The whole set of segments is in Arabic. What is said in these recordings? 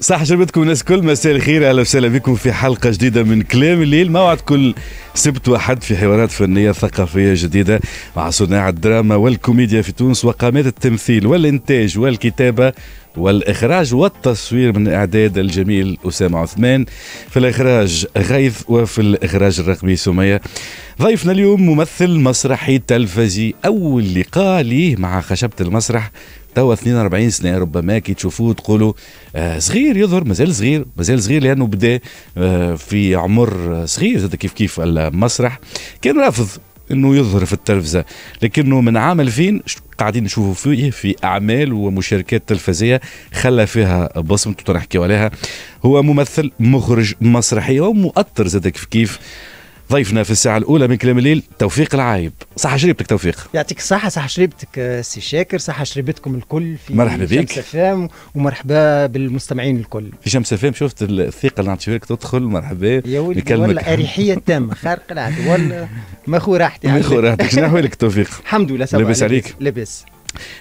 صح شربتكم الناس كل مساء الخير أهلا وسهلا بكم في حلقة جديدة من كلام الليل. موعد كل سبت واحد في حوارات فنية ثقافية جديدة مع صناع الدراما والكوميديا في تونس وقامات التمثيل والإنتاج والكتابة والإخراج والتصوير من إعداد الجميل أسامة عثمان. في الإخراج غيث وفي الإخراج الرقمي سمية. ضيفنا اليوم ممثل مسرحي تلفزي أول لقاء ليه مع خشبة المسرح توا 42 سنة ربما كي تشوفوه تقولوا آه صغير يظهر مازال صغير مازال صغير لأنه بدأ آه في عمر صغير زاد كيف كيف المسرح. كان رافض إنه يظهر في التلفزة لكنه من عام 2000 قاعدين نشوفوا فيه في أعمال ومشاركات تلفزية خلى فيها بصمته تنحكيو عليها. هو ممثل مخرج مسرحي ومؤثر زاد كيف كيف ضيفنا في الساعة الأولى من كلام الليل توفيق العايب. صحة شريبتك توفيق. يعطيك الصحة صحة شريبتك سي شاكر. صحة شريبتكم الكل في مرحبا بك. شمس FM ومرحبا بالمستمعين الكل. في شمس FM شفت الثقة اللي نعطيها لك تدخل مرحبا. يا ولدي والله أريحية تامة خارق العادة والله ماخو راحتي ماخو راحتك. شنو أحوالك توفيق؟ الحمد لله لاباس عليك. لاباس.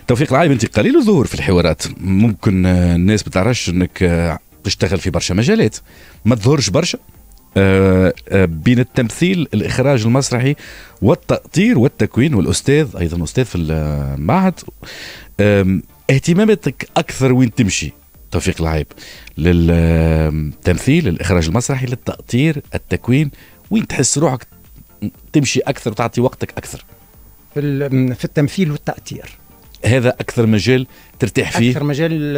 توفيق العايب أنت قليل الظهور في الحوارات. ممكن الناس ما تعرفش أنك تشتغل في برشا مجالات. ما تظهرش برشا. آه، آه، بين التمثيل الإخراج المسرحي والتأطير والتكوين والأستاذ أيضا أستاذ في المعهد. اهتماماتك أكثر وين تمشي؟ توفيق العيب. للتمثيل الاخراج المسرحي للتأطير التكوين وين تحس روحك تمشي أكثر وتعطي وقتك أكثر؟ في في التمثيل والتأطير. هذا أكثر مجال ترتاح فيه؟ أكثر مجال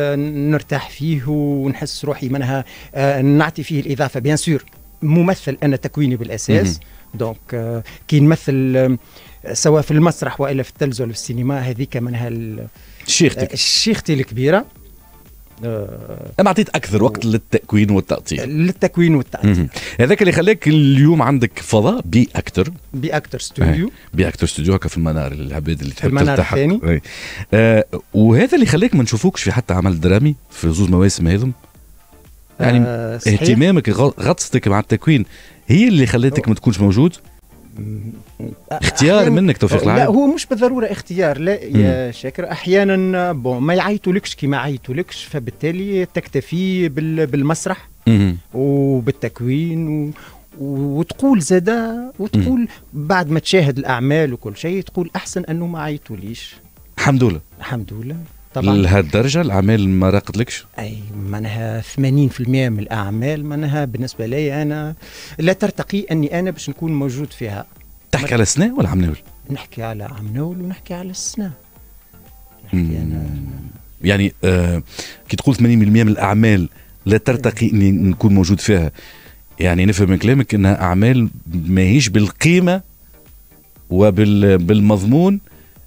نرتاح فيه ونحس روحي منها آه، نعطي فيه الإضافة bien sûr. ممثل أنا تكويني بالأساس. donc آه كي نمثل آه سواء في المسرح وإلا في التلفزيون ولا في السينما هذيك منها شيختك. آه شيختي الكبيرة. آه أنا أعطيت أكثر وقت للتكوين والتأطير للتكوين والتأطير هذاك اللي خلاك اليوم عندك فضاء Be Actor. Be Actor Studio Be Actor Studio هكا في المنار العباد اللي تحب المنار الثاني. آه وهذا اللي خلاك ما نشوفوكش في حتى عمل درامي في زوز مواسم هذم؟ يعني آه اهتمامك غطستك مع التكوين هي اللي خلتك ما تكونش موجود؟ اختيار منك توفيق العايب لا هو مش بالضرورة اختيار لا يا مم. شاكر. أحيانا bon ما يعيطولكش كي ما يعيطولكش فبالتالي تكتفي بالمسرح مم. وبالتكوين و... وتقول زادا وتقول مم. بعد ما تشاهد الأعمال وكل شيء تقول أحسن أنه ما عيطوليش. الحمد لله. الحمد لله. طبعا. لهالدرجه الأعمال ما راقتلكش؟ أي معناها 80% من الأعمال معناها بالنسبة لي أنا لا ترتقي أني أنا باش نكون موجود فيها. تحكي على سنة ولا عمناول؟ نحكي على عمناول ونحكي على السنة. نحكي أنا. يعني آه كي تقول 80% من الأعمال لا ترتقي أني نكون موجود فيها يعني نفهم من كلامك إنها أعمال ماهيش بالقيمة وبالمضمون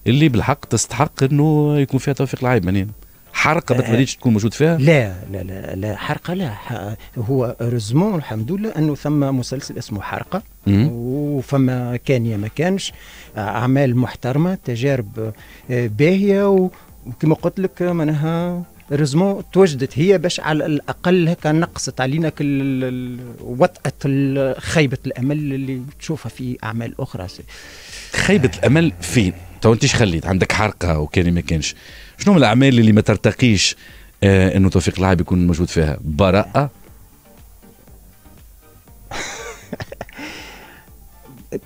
اللي بالحق تستحق إنه يكون فيها توفيق العيب يعني حرقة ما تريدش تكون موجود فيها؟ لا لا لا لا حرقة لا. هو رزمون الحمد لله إنه ثم مسلسل اسمه حرقة. وفما كان ما كانش. أعمال محترمة تجارب باهية. وكما قلت لك معناها رزمو توجدت هي باش على الأقل هكا نقصت علينا كل وطأة خيبة الأمل اللي تشوفها في أعمال أخرى. خيبة الأمل فين؟ تو انت خليت؟ عندك حرقة وكان ما كانش شنو من الأعمال اللي ما ترتقيش آه إنه توفيق العاب يكون موجود فيها؟ براءة؟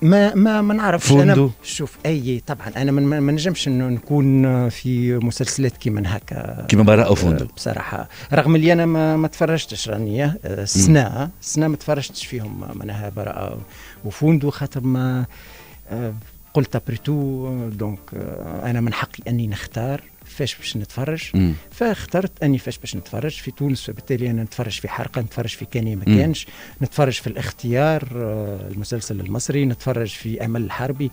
ما ما ما نعرفش. أنا شوف أي طبعا أنا ما نجمش انه نكون في مسلسلات كيما هكا. كيما براءة وفندو بصراحة. رغم اللي أنا ما, ما تفرجتش راني سنة سنة ما تفرجتش فيهم معناها براءة وفندو خاطر ما قلت après tout donc أنا من حقي أني نختار فاش باش نتفرج. مم. فاخترت أني فاش باش نتفرج في تونس. فبالتالي أنا نتفرج في حلقه نتفرج في كان ما كانش. نتفرج في الاختيار المسلسل المصري. نتفرج في أمل الحربي.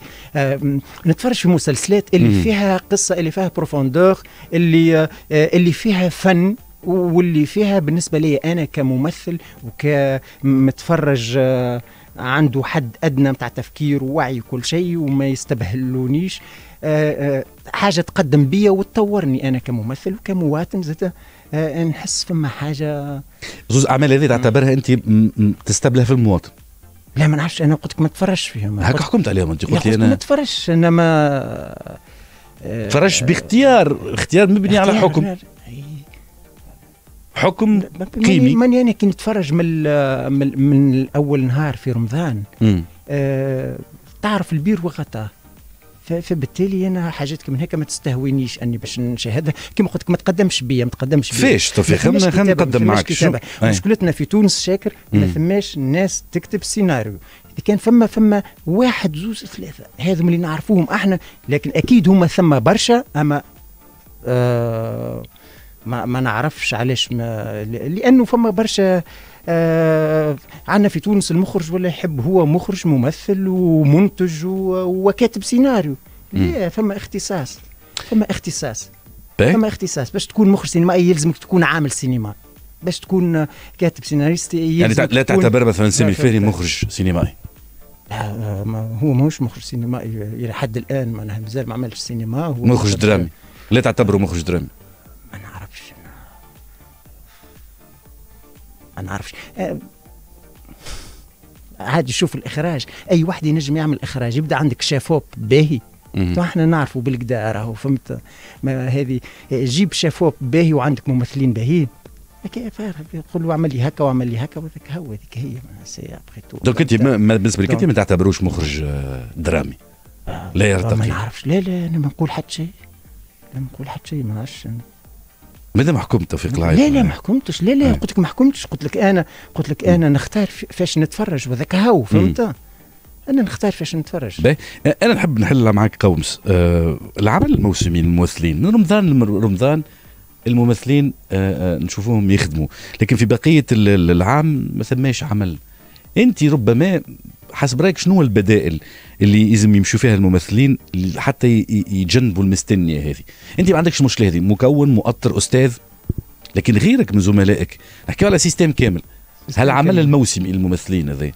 نتفرج في مسلسلات اللي مم. فيها قصة اللي فيها profondeur اللي اللي فيها فن. واللي فيها بالنسبة لي أنا كممثل وكمتفرج عنده حد أدنى نتاع تفكير ووعي وكل شيء وما يستبهلونيش. آه، آه، حاجة تقدم بيا وتطورني أنا كممثل وكمواطن زاد آه، نحس فما حاجة. زوز أعمال هذه تعتبرها أنت تستبله في المواطن. لا ما نعرفش أنا قلت لك ما تفرجش فيهم هكا حكمت عليهم أنت قلت لي أنا ما تفرجش أنا ما تفرجش باختيار اختيار مبني على حكم. حكم قيمي ماني أنا كي نتفرج من من, من اول نهار في رمضان. آه تعرف البير وغطاه. فبالتالي أنا حاجات من هيك ما تستهوينيش أني باش نشاهدها كما قلت لك ما تقدمش بيا ما تقدمش بيا. فيش توفيق. خلينا خلينا نقدم معك مشكلتنا في تونس شاكر ما ثماش ناس تكتب سيناريو. إذا كان فما فما واحد زوز ثلاثة هذم اللي نعرفوهم إحنا لكن أكيد هما ثم برشا أما آه ما, ما نعرفش علاش ما لأنه فما برشا آه عندنا في تونس المخرج ولا يحب هو مخرج ممثل ومنتج وكاتب سيناريو. لا فما اختصاص فما اختصاص. فما اختصاص. باش تكون مخرج سينمائي يلزمك تكون عامل سينما. باش تكون كاتب سيناريست يعني لا تعتبر مثلا سامي الفهري مخرج سينمائي. لا ما هو ماهوش مخرج سينمائي إلى حد الآن معناها مازال ما عملش سينما. هو مخرج درامي. لا تعتبره مخرج درامي. ما نعرفش عادي شوف الإخراج. أي واحد ينجم يعمل إخراج يبدأ عندك chef op باهي. إحنا نعرفوا بالكدا راهو فهمت؟ هذه جيب chef op باهي وعندك ممثلين باهيين. يقول له اعمل لي هكا واعمل لي هكا وهذاك هو هذيك هي. سي donc أنت بالنسبة لك أنت ما تعتبروش مخرج آه، درامي. آه لا يرتقي ما نعرفش. لا لا أنا ما نقول حتى شيء. لا ما نقول حتى شيء ما نعرفش. ماذا ما حكمت توفيق العيب لا لا ما حكمتش. لا لا قلت لك ما حكمتش. قلت لك أنا قلت لك أنا نختار فاش نتفرج وذاك هو فهمت؟ أنا نختار فاش نتفرج. باهي. أنا نحب نحل معك قومس آه العمل الموسمي للممثلين من رمضان لرمضان الممثلين آه، آه، نشوفوهم يخدموا. لكن في بقية العام ما ثماش عمل. انت ربما حسب رأيك شنو البدائل اللي لازم يمشوا فيها الممثلين حتى يتجنبوا الموسمية هذه؟ أنت ما عندكش المشكلة هذه مكون مؤطر أستاذ لكن غيرك من زملائك نحكي على système كامل. هل عمل الموسمي الممثلين هذا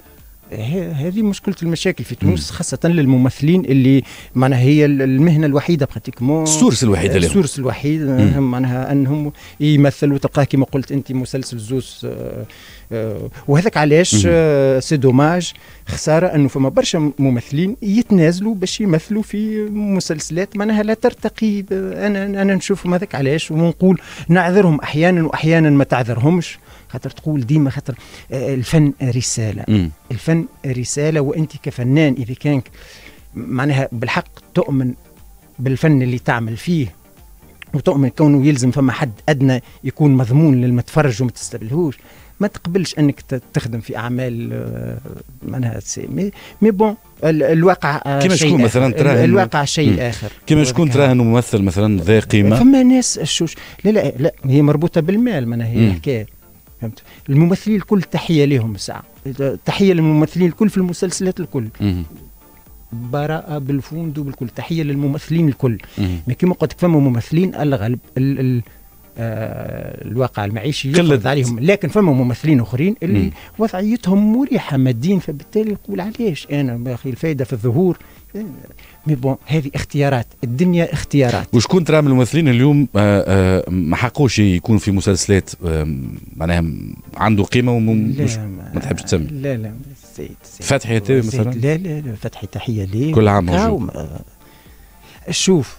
هذه مشكلة المشاكل في تونس خاصة للممثلين اللي معناها هي المهنة الوحيدة pratiquement ال source الوحيد لهم. ال source الوحيد معناها أنهم يمثلوا تلقاه كما قلت أنت مسلسل زوز آه، آه، وهذاك علاش؟ آه، سي دوماج خسارة أنه فما برشا ممثلين يتنازلوا باش يمثلوا في مسلسلات معناها لا ترتقي أنا أنا نشوفهم هذاك علاش ونقول نعذرهم أحيانا وأحيانا ما تعذرهمش. خاطر تقول ديما خاطر آه، الفن رسالة. م. الفن رسالة وأنت كفنان إذا كان معناها بالحق تؤمن بالفن اللي تعمل فيه وتؤمن كونه يلزم فما حد أدنى يكون مضمون للمتفرج وما تستقبلهوش ما تقبلش أنك تخدم في أعمال آه، معناها mais, mais bon الواقع كيما شكون مثلا تراه الواقع شيء آخر. كيما شكون تراه انه ممثل مثلا ذا قيمة؟ فما ناس les chouchous. لا لا لا هي مربوطة بالمال معناها هي الحكاية. فهمت؟ الممثلين الكل تحية لهم الساعة تحية للممثلين الكل في المسلسلات الكل. براءة بالفوند وبالكل تحية للممثلين الكل. ما كما قلت فما ممثلين الغالب ال ال آه الواقع المعيشي يفرض عليهم. لكن فما ممثلين آخرين اللي مم. وضعيتهم مريحة ماديا فبالتالي يقول علاش أنا يا أخي الفائده في الظهور؟ مي بون هذه اختيارات. الدنيا اختيارات. وشكون ترى من الممثلين اليوم آه، آه، ما حقوش يكون في مسلسلات معناها عنده قيمة ومش ما تحبش تسمي؟ لا لا سيد, فتحي مثلا؟ لا لا لا فتحي تحية ليه؟ كل عام موجود. شوف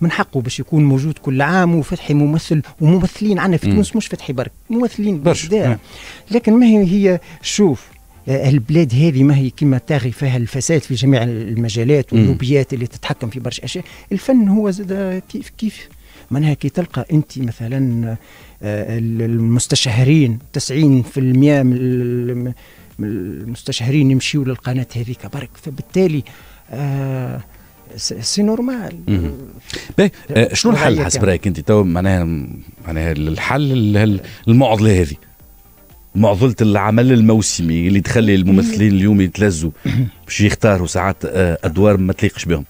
من حقه باش يكون موجود كل عام وفتحي ممثل وممثلين عندنا في تونس مش فتحي برك ممثلين برشا لكن ما هي هي شوف البلاد هذه ما هي كما تاغي فيها الفساد في جميع المجالات واللوبيات اللي تتحكم في برشا أشياء. الفن هو زاد كيف كيف؟ معناها كي تلقى أنت مثلا آه، المستشهرين 90% من المستشهرين يمشيوا للقناة هذيك برك. فبالتالي آه c'est normal. آه شنو الحل حسب رأيك أنت؟ تو معناها معناها الحل المعضلة هذه. معضلة العمل الموسمي اللي تخلي الممثلين اليوم يتلزوا باش يختاروا ساعات آه، أدوار ما تليقش بهم.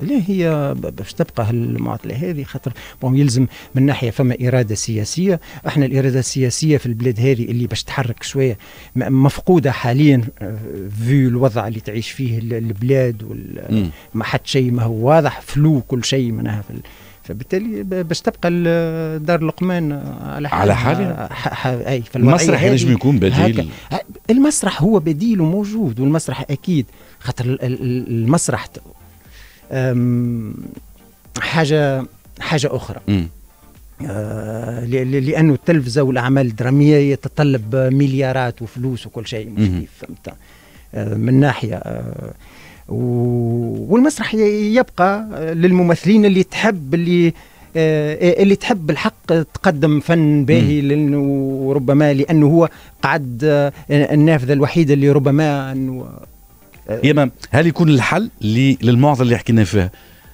لا هي باش تبقى المعادله هذه خاطر bon يلزم من ناحية فما إرادة سياسية. إحنا الإرادة السياسية في البلاد هذه اللي باش تحرك شوية مفقودة حاليا آه، في الوضع اللي تعيش فيه البلاد ما حد شيء ما هو واضح فلو كل شيء منها في فبالتالي باش تبقى دار لقمان على حالها على حالها؟ أي المسرح ينجم يكون بديل؟ المسرح هو بديل وموجود والمسرح أكيد. خاطر المسرح حاجة حاجة أخرى. م. آه لأنه التلفزة والأعمال الدرامية يتطلب مليارات وفلوس وكل شيء مش كيف؟ فهمت؟ آه من ناحية آه والمسرح يبقى للممثلين اللي تحب اللي آه، اللي تحب الحق تقدم فن باهي لأنه وربما لأنه هو قعد آه، النافذة الوحيدة اللي ربما أنه آه، يما هل يكون الحل للمعضلة اللي حكينا فيها؟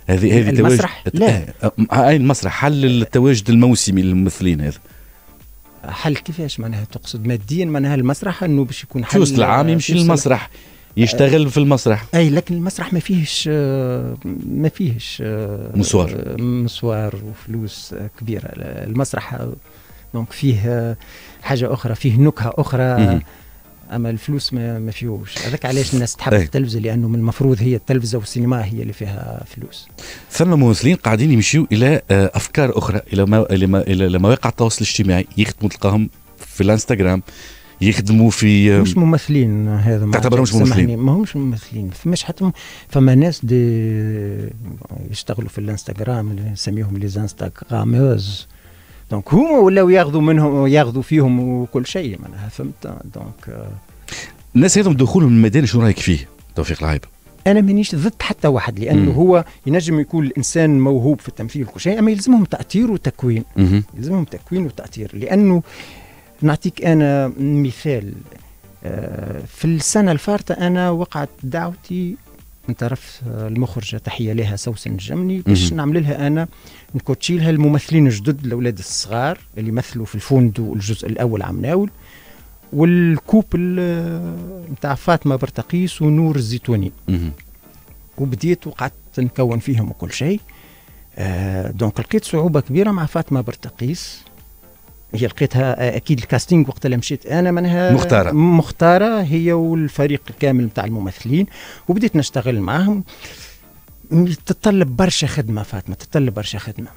هذه هذه المسرح لا. اي المسرح؟ حل التواجد الموسمي للممثلين هذا. حل كيفاش؟ معناها تقصد ماديا؟ معناها المسرح أنه باش يكون حل في العام يمشي للمسرح. يشتغل في المسرح. أي لكن المسرح ما فيهش ما فيهش مسوار. مسوار وفلوس كبيرة. المسرح دونك فيه حاجة أخرى فيه نكهة أخرى. أما الفلوس ما, ما فيهوش. هذاك علاش الناس تحب التلفزة؟ لأنه من المفروض هي التلفزة والسينما هي اللي فيها فلوس. ثم ممثلين قاعدين يمشيوا إلى آه، أفكار أخرى إلى إلى مواقع التواصل الاجتماعي. يخدموا تلقاهم في الانستغرام يخدموا في مش ممثلين هذا تعتبرهم مش ممثلين ما همش ممثلين فماش حتى فما ناس دي يشتغلوا في الانستغرام اللي نسميهم les instagrameuses donc هما ولاو ياخذوا منهم ياخذوا فيهم وكل شيء معناها فهمت donc الناس هذم دخولهم الميدان شنو رأيك فيه توفيق العايب؟ أنا مانيش ضد حتى واحد لأنه مم. هو ينجم يكون الإنسان موهوب في التمثيل وكل شيء أما يلزمهم تأثير وتكوين مم. يلزمهم تكوين وتأثير لأنه نعطيك أنا مثال. آه، في السنة الفارطة أنا وقعت دعوتي من طرف المخرجة تحية لها سوسن الجمني باش نعمل لها أنا نكوتشي لها الممثلين الجدد الأولاد الصغار اللي مثلوا في الفوندو الجزء الأول عم ناول وال couple نتاع فاطمة برتقيس ونور الزيتوني. وبديت وقعدت نكوتشي فيهم وكل شيء. آه donc لقيت صعوبة كبيرة مع فاطمة برتقيس. هي لقيتها أكيد ال casting وقت اللي مشيت أنا منها مختارة. مختارة هي والفريق الكامل نتاع الممثلين وبديت نشتغل معاهم. تتطلب برشا خدمة فاطمة تتطلب برشا خدمة.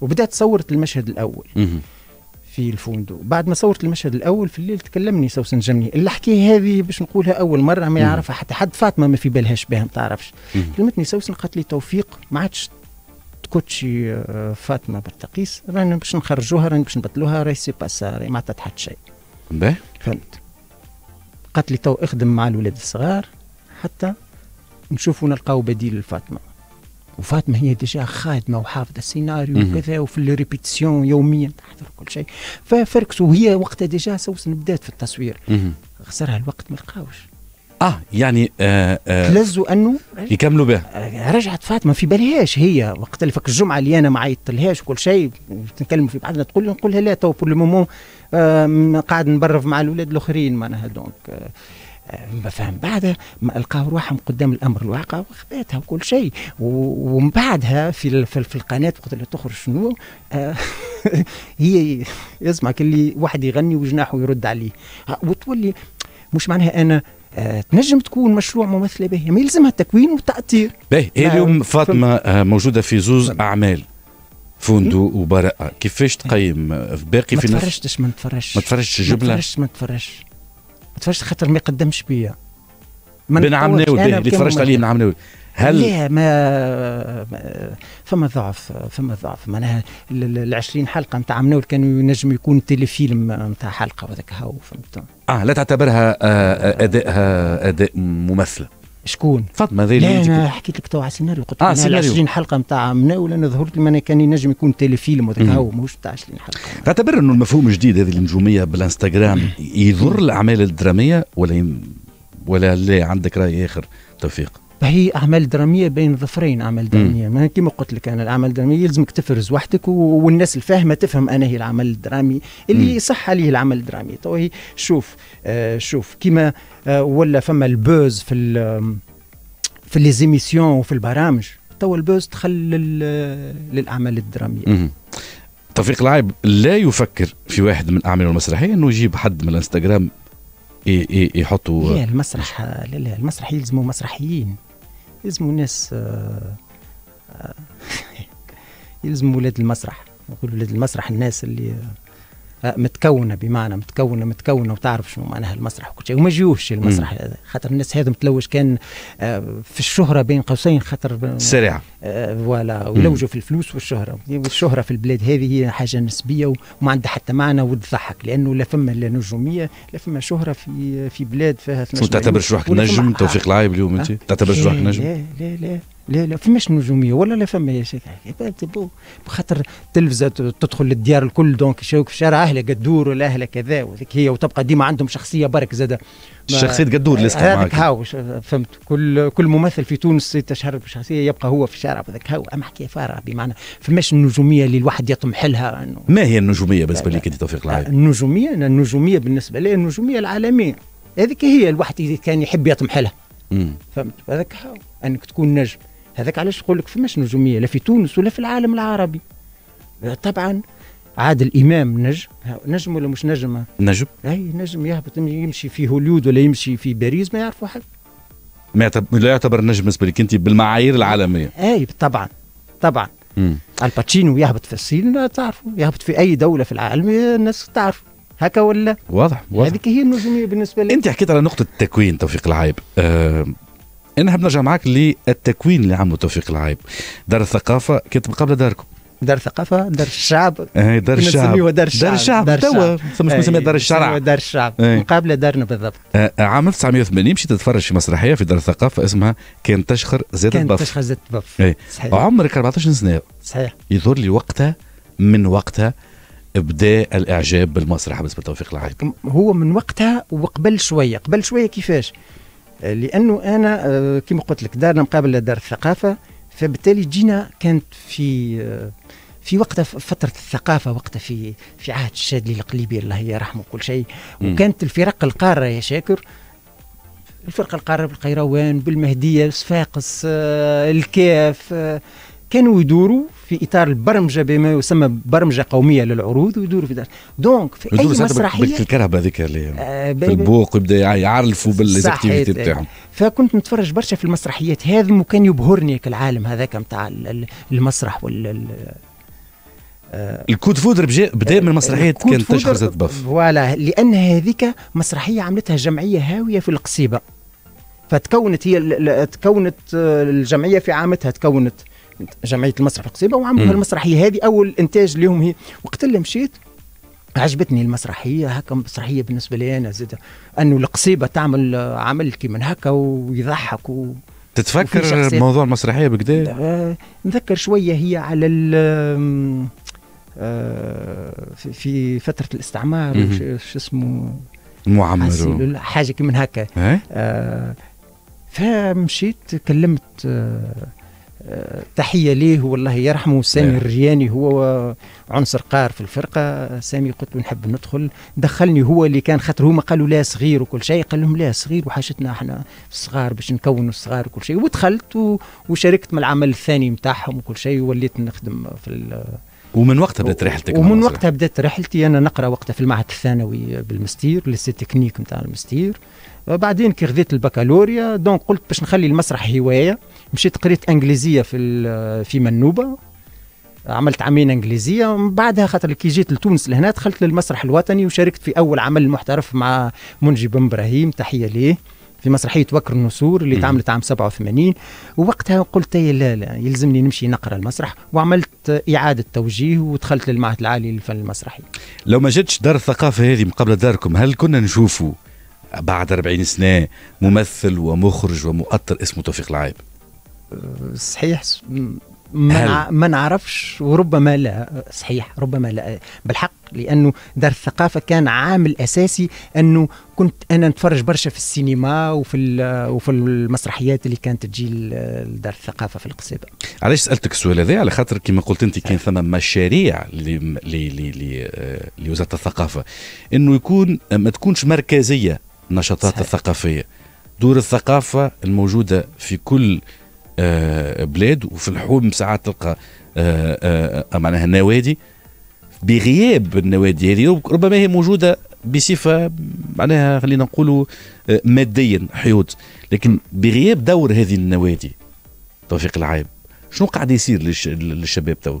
وبدأت صورت المشهد الأول في الفندق. بعد ما صورت المشهد الأول في الليل تكلمني سوسن جمني الحكاية هذه باش نقولها أول مرة ما يعرفها حتى حد. فاطمة ما في بالهاش بها ما تعرفش. كلمتني سوسن قالت لي توفيق ما عادش كوتشي آه، فاطمة برتقيس رانا باش نخرجوها رانا باش نبدلوها راهي c'est pas ça راهي ما عطات حتى شيء. باهي فهمت. قالت لي تو اخدم مع الولاد الصغار حتى نشوفوا نلقاو بديل لفاطمة. وفاطمة هي déjà خادمة وحافظة السيناريو وكذا وفي ال répétition يوميا تحضر كل شيء. ففركس وهي وقتها ديجا سوسن بدات في التصوير. خسرها الوقت ما لقاوش. آه يعني آه آه تلزوا أنه يكملوا بها رجعت فاطمة في بالهاش هي وقت اللي فك الجمعة اللي أنا ما عيطتلهاش وكل شيء نتكلم في بعضنا تقول نقول لها لا تو بور لو آه قاعد نبرف مع الاولاد الآخرين معناها دونك آه ما فهم بعدها لقاو روحهم قدام الأمر الواقع وخذتها وكل شيء. ومن بعدها في في القناة وقت اللي تخرج شنو آه هي يسمعك اللي واحد يغني وجناحه يرد عليه. آه، وتولي مش معناها أنا تنجم تكون مشروع ممثلة به ما يلزمها التكوين والتأثير باهي اليوم فاطمة آه موجودة في زوز أعمال فوندو وبراءة. كيفاش تقيم؟ باقي في ما تفرجتش ما تفرجش. ما تفرجتش جبلة ما تفرجش ما تفرجش. ما تفرجش خاطر ما يقدمش بيا. بن عم ناول اللي تفرجت عليه بن عم ناول هل لا ما فما ضعف فما ضعف. معناها ال 20 حلقة نتاع منول كانوا ينجم يكون téléfilm نتاع حلقة وذاك هاو فهمت؟ آه لا تعتبرها آه، ادائها أداء ممثلة. شكون؟ فاطمه ذي لا أنا حكيت لك تو على السيناريو قلت آه سيناريو. 20 حلقة نتاع مناول أنا ظهرت لي كان ينجم يكون téléfilm وذاك هاو ماهوش نتاع 20 حلقة. تعتبر إنه المفهوم الجديد هذه النجومية بالإنستغرام يضر الأعمال الدرامية ولا ولا لا؟ عندك رأي آخر توفيق؟ فهي أعمال درامية بين ظفرين أعمال درامية. ما كما قلت لك أنا الأعمال الدرامية يلزمك تفرز وحدك والناس الفاهمة تفهم أنا هي العمل الدرامي اللي يصح عليه العمل الدرامي. تو هي شوف آه شوف كما آه ولا فما ال buzz في في les émissions وفي البرامج تو ال buzz دخل للأعمال الدرامية. توفيق العايب لا يفكر في واحد من اعماله المسرحية إنه يجيب حد من الإنستغرام يحطوا لا المسرح لا لا المسرح يلزموا مسرحيين. يلزموا ناس آه، آه، يلزموا ولاد المسرح نقول ولاد المسرح الناس اللي متكونة بمعنى متكونة متكونة وتعرف شنو معناها المسرح وكل شيء وما جيوش المسرح هذا. خاطر الناس هذا متلوج كان آه، في الشهرة بين قوسين خاطر سريعة. فوالا ولوجوا في الفلوس والشهرة. والشهرة في البلاد هذه هي حاجة نسبية وما عندها حتى معنى وتضحك لأنه لا فما لا نجومية لا فما شهرة في في بلاد فيها تعتبرش روحك نجم توفيق العايب اليوم أنت؟ تعتبرش روحك نجم؟ لا لا لا. لا لا فماش نجومية ولا لا فما يا شيخ. بخاطر التلفزه تدخل للديار الكل donc يشوفوك في الشارع أهلا قدور ولا أهلا كذا وذيك هي وتبقى ديما عندهم شخصية برك زادة. شخصيه قدور اللي هذاك هاو فهمت. كل كل ممثل في تونس يتشهر بشخصية يبقى هو في الشارع هذاك هاو. أما حكايه فارغه بمعنى فماش النجوميه اللي الواحد يطمح لها إنه ما هي النجومية بالنسبة لك؟ أنت توفيق العايب؟ النجومية النجومية بالنسبة لي النجومية العالمية. هذيك هي الواحد كان يحب يطمح لها. فهمت. هذاك هاو. أنك تكون نجم. هذاك علاش نقول لك فماش نجومية لا في تونس ولا في العالم العربي. طبعا عادل إمام نجم نجم ولا مش نجم؟ نجم. أي نجم يهبط يمشي في هوليود ولا يمشي في باريس ما يعرفوا حد ما لا يعتبر نجم بالنسبة لك أنت بالمعايير العالمية. أي طبعا طبعا. الباتشينو يهبط في الصين تعرفوا. يهبط في أي دولة في العالم الناس تعرف هكا ولا؟ واضح واضح. هذيك هي النجومية بالنسبة لي. أنت حكيت على نقطة التكوين توفيق العايب. أه أنا نحب نرجع معك للتكوين اللي عمله توفيق العايب. دار الثقافة كانت قبل داركم. دار الثقافة دار الشعب. إيه دار الشعب. دار الشعب. دار الشعب. دار توا نسميها؟ دار الشرع دار الشعب. مقابله دارنا بالضبط. آه عام 1980 مشيت تتفرج في مسرحية في دار الثقافة اسمها كان تشخر زاد البف. كان تشخر زاد البف. إيه. صحيح. عمرك 14 سنة. صحيح. يظهر لي وقتها من وقتها بدا الإعجاب بالمسرح بالنسبة لتوفيق العايب. هو من وقتها وقبل شوية. قبل شوية كيفاش؟ لأنه أنا آه، كما قلت لك دارنا مقابل دار الثقافة فبالتالي جينا كانت في آه، في وقتها فترة الثقافة وقتها في في عهد الشاذلي القليبي الله يرحمه كل شيء وكانت الفرق القارة يا شاكر. الفرقة القارة بالقيروان بالمهدية صفاقس آه، الكاف كانوا يدوروا في إطار البرمجة بما يسمى برمجة قومية للعروض ويدوروا في دار دونك في أي مسرحيه بالكهرباء هذيك اللي آه في البوق يبدا يعرفوا بالزاكتيفيتي بتاعهم. فكنت نتفرج برشا في المسرحيات. هذا وكان يبهرني العالم هذاك نتاع المسرح وال آه الكود فودر بدا من مسرحيه كان تشخر زاد بف. فوالا. لأن هذيك مسرحية عملتها جمعية هاوية في القصيبة. فتكونت هي تكونت آه، الجمعية في عامتها تكونت جمعية المسرح القصيبة وعملوا المسرحية هذه أول إنتاج لهم هي. وقت اللي مشيت عجبتني المسرحية هكا مسرحية بالنسبة لي أنا زاد أنه القصيبة تعمل عمل كيما هكا ويضحك و تتفكر موضوع المسرحية بكدا؟ نذكر شوية هي على آه في فترة الاستعمار شو اسمه؟ المعمر. حاجة كيما هكا. آه فمشيت كلمت آه تحية ليه والله يرحمه. سامي نعم. الرياني هو عنصر قار في الفرقة. سامي قلت له نحب ندخل. دخلني هو اللي كان خاطر هما قالوا لا صغير وكل شيء. قال لهم لا صغير وحاجتنا إحنا الصغار باش نكونوا الصغار وكل شيء. ودخلت وشاركت من العمل الثاني نتاعهم وكل شيء ووليت نخدم في ومن وقتها بدات رحلتك ومن وقتها بدات رحلتي. أنا نقرأ وقتها في المعهد الثانوي بالمنستير lycée technique نتاع المنستير بعدين كي خذيت البكالوريا donc قلت باش نخلي المسرح هواية. مشيت قريت إنجليزية في في منوبة عملت عامين إنجليزية ومن بعدها خاطر كي جيت لتونس لهنا دخلت للمسرح الوطني وشاركت في أول عمل محترف مع منجي بن إبراهيم تحية ليه في مسرحية وكر النسور اللي تعملت عام 87 ووقتها قلت لا لا يلزمني نمشي نقرأ المسرح وعملت إعادة توجيه ودخلت للمعهد العالي للفن المسرحي. لو ما جاتش دار الثقافه هذه من قبل داركم هل كنا نشوفوا بعد 40 سنة ممثل ومخرج ومؤطر اسمه توفيق العايب؟ صحيح ما ما نعرفش وربما لا صحيح ربما لا بالحق لأنه دار الثقافة كان عامل أساسي أنه كنت أنا نتفرج برشا في السينما وفي وفي المسرحيات اللي كانت تجي لدار الثقافة في القصيبه. علاش سألتك السؤال هذا على خاطر كما قلت أنت كان ثم مشاريع لوزارة الثقافة إنه يكون ما تكونش مركزية النشاطات. الثقافية. دور الثقافة الموجودة في كل آه، بلاد وفي الحوم ساعات تلقى آه، آه، معناها نوادي. بغياب النوادي هذه ربما هي موجودة بصفة معناها خلينا نقولوا ماديا حيوط لكن بغياب دور هذه النوادي توفيق العايب شنو قاعد يصير للشباب تو؟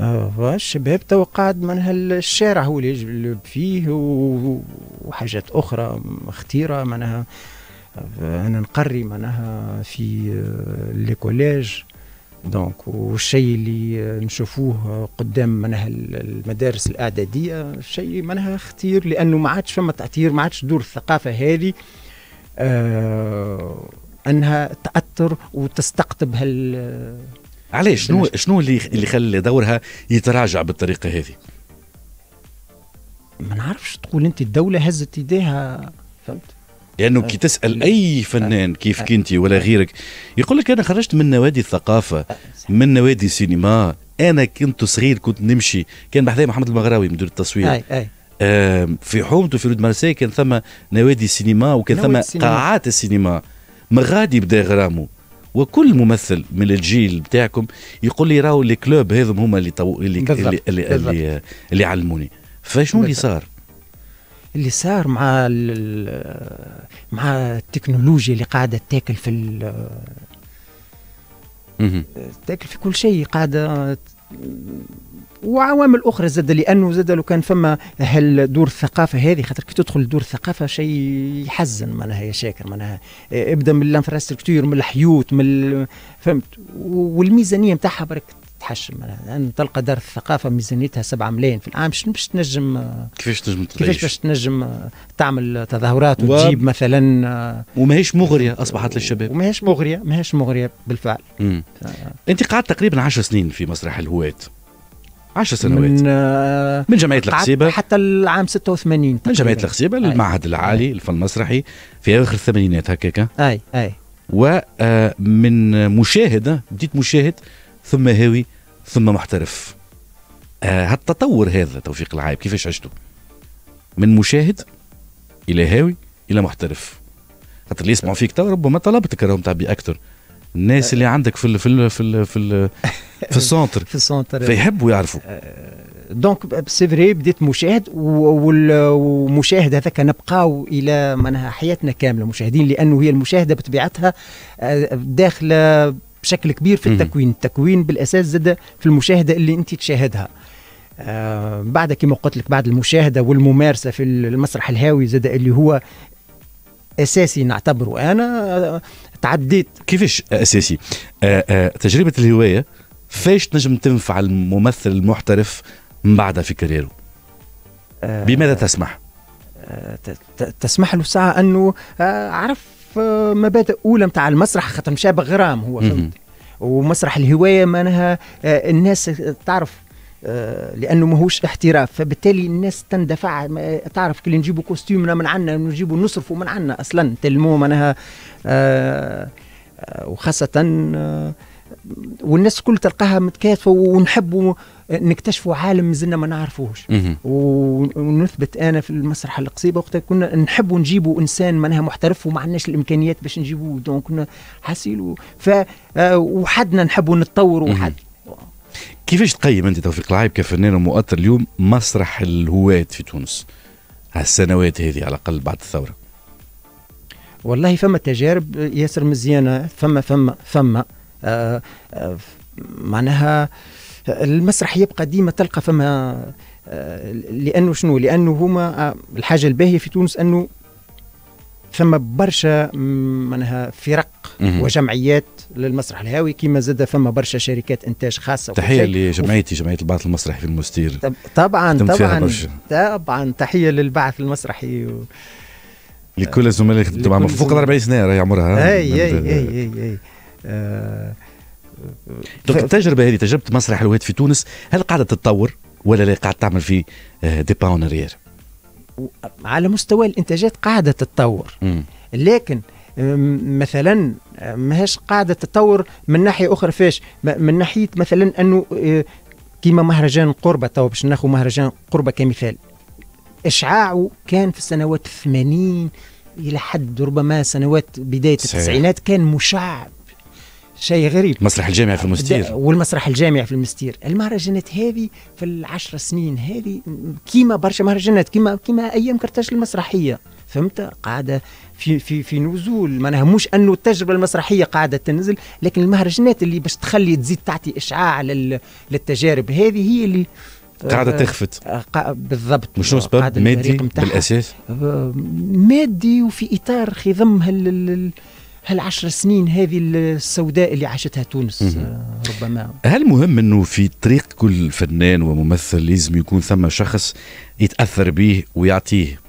آه الشباب تو قاعد من الشارع هو اللي فيه وحاجات أخرى اختيره معناها. أنا نقري معناها في les collèges donc والشيء اللي نشوفوه قدام معناها المدارس الإعدادية شيء معناها خطير لأنه ما عادش فما تاثير ما عادش دور الثقافة هذه آه أنها تأثر وتستقطب هال علاش شنو شنو اللي اللي خلى دورها يتراجع بالطريقة هذه؟ ما نعرفش تقول أنت الدولة هزت إيديها فهمت؟ لأنه كي تسأل أي فنان كيف انت ولا غيرك يقول لك أنا خرجت من نوادي الثقافة من نوادي السينما أنا كنت صغير كنت نمشي كان بحذايا محمد المغراوي مدير التصوير. أي أي. في حومته في رود مارسي كان ثم نوادي السينما وكان ثم السينما. قاعات السينما. ما غادي بدا غرامه وكل ممثل من الجيل بتاعكم يقول لي راهو لي كلوب هذم هما اللي طو... اللي اللي, اللي, اللي, اللي علموني. فشنو اللي صار؟ اللي صار مع مع التكنولوجيا اللي قاعدة تاكل في تاكل في كل شيء قاعدة وعوامل أخرى زاد لأنه زاد لو كان فما هل دور الثقافة هذه خاطر كي تدخل دور الثقافة شيء يحزن معناها يا شاكر معناها. ابدأ من الانفراستركتور من الحيوت من فهمت؟ والميزانية نتاعها برك تحشم. يعني تلقى دار الثقافة ميزانيتها 7 ملايين في العام. باش تنجم كيفاش تنجم كيفاش باش تنجم تعمل تظاهرات وتجيب و... مثلا وماهيش مغرية أصبحت للشباب. وماهيش مغرية ماهيش مغرية بالفعل. ف... انت قعدت تقريبا 10 سنين في مسرح الهواة 10 سنوات. من, آه من جمعية القصيبه حتى العام 86 من جمعية القصيبه للمعهد العالي للفن المسرحي في أواخر الثمانينات هكاك. أي أي. ومن آه، مشاهد بديت مشاهد ثم هاوي ثم محترف. آه هالتطور هذا توفيق العايب كيفاش عشته من مشاهد إلى هاوي إلى محترف. خاطر اللي يسمعوا فيك تو ربما طلبتك راهم تعبي أكثر الناس اللي عندك في ال في ال في ال في, ال في ال centre في ال centre. فيحبوا يعرفوا. donc c'est vrai بديت مشاهد والمشاهد هذاك نبقاو إلى معناها حياتنا كاملة مشاهدين لأنه هي المشاهدة بطبيعتها آه، داخلة بشكل كبير في التكوين. التكوين بالأساس زاد في المشاهدة اللي أنت تشاهدها. آه بعد كما قلت لك بعد المشاهدة والممارسة في المسرح الهاوي زاد اللي هو أساسي نعتبره أنا آه تعديت. كيفاش أساسي؟ آه آه تجربة الهواية فاش تنجم تنفع الممثل المحترف من بعدها في كاريره؟ بماذا تسمح؟ تسمح له ساعة أنه آه عرف مبادئ أولى نتاع المسرح خاطر مشى بغرام هو فهمت؟ ومسرح الهواية معناها آه، الناس تعرف آه، لأنه ماهوش احتراف فبالتالي الناس تندفع تعرف كي نجيبوا costume نا من عنا نجيبوا نصرفوا من عنا أصلا tellement معناها آه، وخاصة والناس كل تلقاها متكاتفه ونحبوا نكتشفوا عالم مازلنا ما نعرفوش ونثبت أنا في المسرح القصيبة وقتها كنا نحبوا نجيبوا إنسان معناها محترف وما عندناش الإمكانيات باش نجيبوه. donc كنا حاسيلو ف آه، وحدنا نحبوا نتطوروا وحد. كيفاش تقيم أنت توفيق العايب كفنان ومؤثر اليوم مسرح الهواة في تونس؟ هالسنوات هذه على الأقل بعد الثورة. والله فما تجارب ياسر مزيانة فما فما فما. معناها المسرح يبقى ديما تلقى فما لأنه شنو؟ لأنه هما الحاجة الباهية في تونس أنه ثم برشا معناها فرق وجمعيات للمسرح الهاوي. كما زاد فما برشا شركات إنتاج خاصة تحية لجمعيتي جمعية البعث المسرحي في المستير. طبعا طبعا طبعا تحية للبعث المسرحي و... لكل الزملاء اللي معهم فوق ال 40 سنة راهي عمرها اي اي اي اي, أي. آه ف... التجربه هذه تجربة مسرح الواد في تونس هل قاعدة تتطور ولا لا قاعدة تعمل في des pas على مستوى الإنتاجات قاعدة تتطور. لكن مثلا ماهيش قاعدة تتطور من ناحية أخرى فاش؟ من ناحية مثلا أنه آه، كيما مهرجان قربة تو باش ناخذ مهرجان قربة كمثال. إشعاعه كان في السنوات الثمانين إلى حد ربما سنوات بداية. التسعينات كان مشعب. شيء غريب. مسرح الجامعة في المستير. والمسرح الجامعي في المستير. المهرجانات هذه في العشر سنين هذه كيما برشا مهرجانات كيما كيما أيام كرتاج المسرحية. فهمت؟ قاعدة في في في نزول. معناها مش أنه التجربة المسرحية قاعدة تنزل لكن المهرجانات اللي باش تخلي تزيد تعطي إشعاع للتجارب. هذه هي اللي قاعدة تخفت. آه بالضبط. مش سبب مادي بالأساس؟ آه، مادي وفي إطار خضم هال هالعشر سنين هذه السوداء اللي عاشتها تونس آه ربما. هل مهم إنه في طريق كل فنان وممثل لازم يكون ثم شخص يتأثر به ويعطيه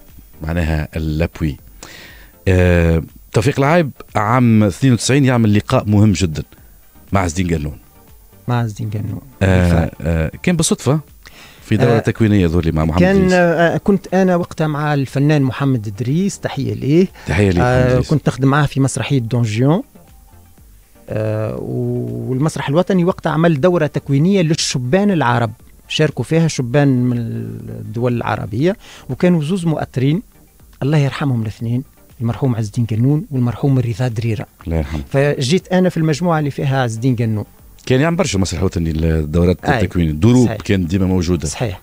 معناها اللابوي آه توفيق العايب عام 92 يعمل لقاء مهم جدا مع عز الدين قانون مع عز الدين قانون آه آه كان بالصدفه في دورة آه تكوينية ذولي مع محمد كان آه كنت أنا وقتها مع الفنان محمد إدريس تحية ليه. تحية ليه آه كنت نخدم معاه في مسرحية دونجيون. آه والمسرح الوطني وقتها عمل دورة تكوينية للشبان العرب. شاركوا فيها شبان من الدول العربية. وكانوا زوز مؤثرين. الله يرحمهم الاثنين. المرحوم عز الدين قنون والمرحوم رضا دريرة. الله يرحمه. فجيت أنا في المجموعة اللي فيها عز الدين قنون كان يعمل برشا مسرح وطني الدورات التكوين الدروب كانت ديما موجودة. صحيح.